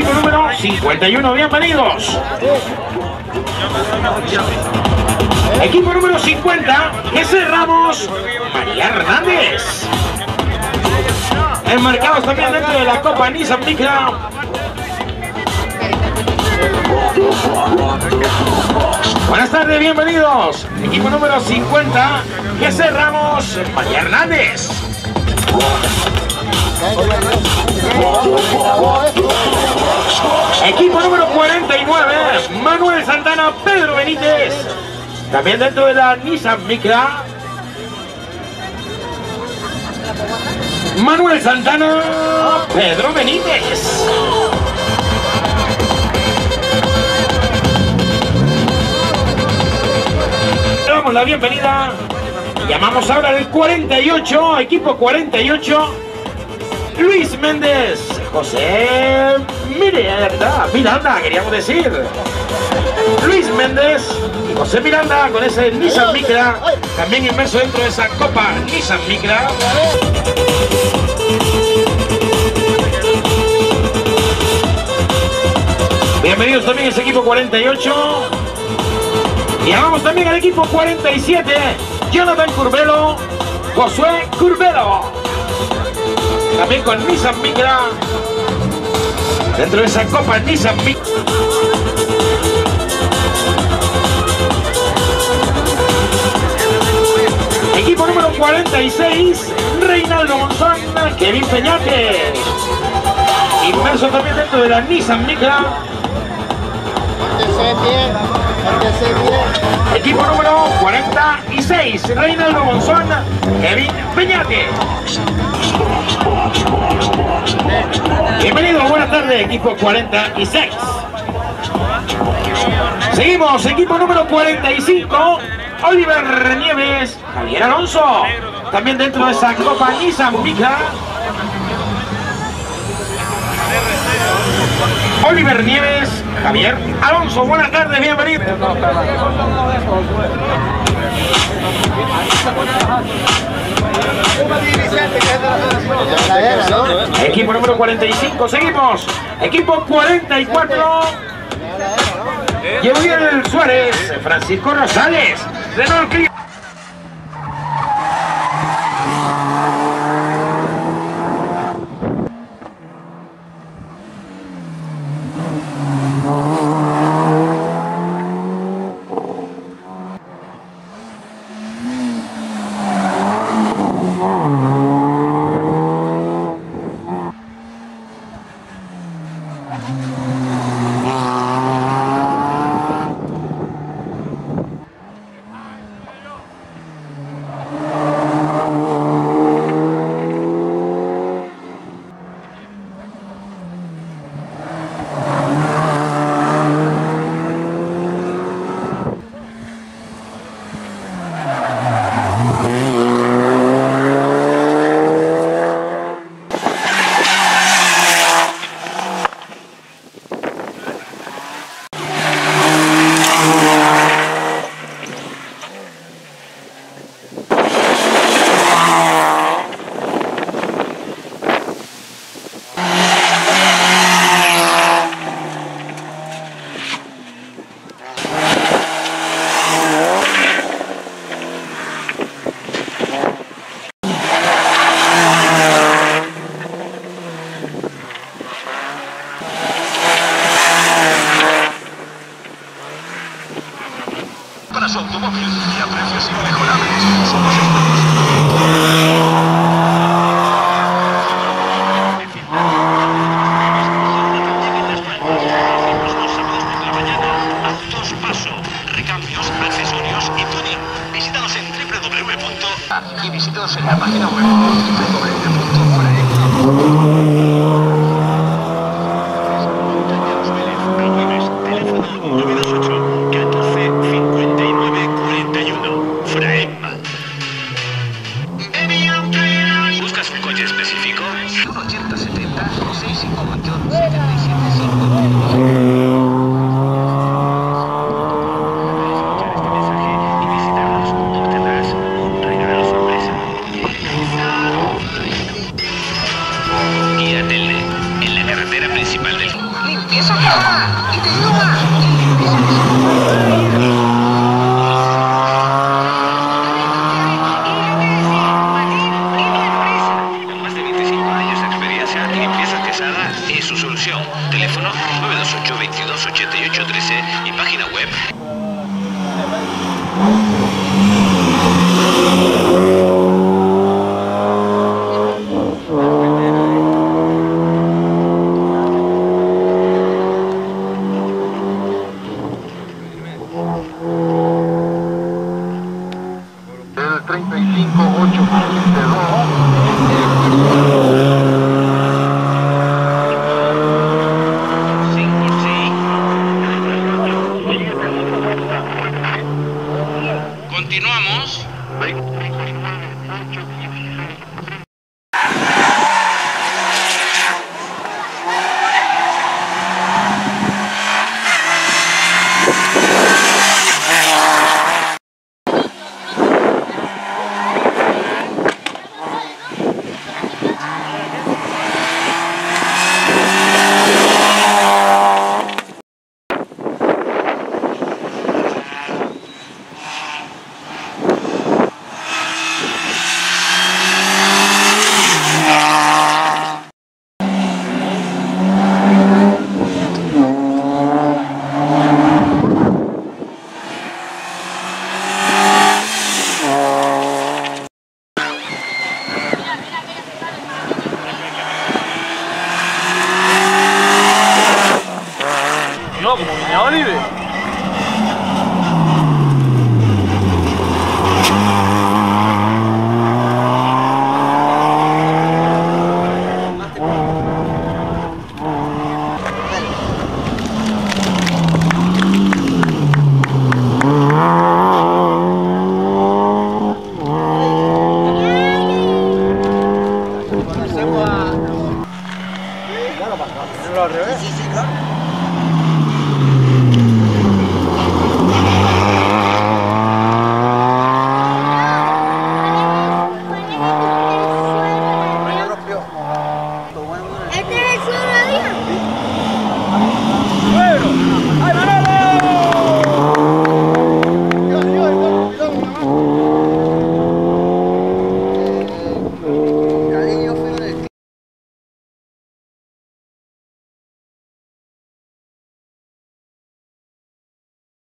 Equipo número 51, bienvenidos. Equipo número 50, Jesse Ramos, María Hernández. Enmarcados también dentro de la Copa Nissan Micra. Buenas tardes, bienvenidos. Equipo número 50, Jesse Ramos, María Hernández. Equipo número 49, Manuel Santana, Pedro Benítez. También dentro de la Nissan Micra. Manuel Santana, Pedro Benítez. Damos la bienvenida. Llamamos ahora del 48, equipo 48. Luis Méndez, José Miranda, Miranda queríamos decir. Luis Méndez y José Miranda con ese Nissan Micra, también inmerso dentro de esa copa Nissan Micra. Bienvenidos también a ese equipo 48. Y vamos también al equipo 47, Jonathan Curbelo, Josué Curbelo. También con Nissan Micra. Dentro de esa copa Nissan Micra. Equipo número 46, Reinaldo Monzón, Kevin Peñate. Inmerso también dentro de la Nissan Micra. Equipo número 46, Reinaldo Monzón, Kevin Peñate. Bienvenidos, buenas tardes, equipo 46. Seguimos, equipo número 45, Oliver Nieves, Javier Alonso. También dentro de esa copa Nissan Micra. Oliver Nieves, Javier Alonso, buenas tardes, bienvenido. Equipo número 45, seguimos. Equipo 44. Gabriel Suárez, Francisco Rosales, Renault Clio. Oh. Y visítanos en la página web Teléfono 928 14 59 41. Fraema. ¿Buscas un coche específico? 8070 658 Continuamos.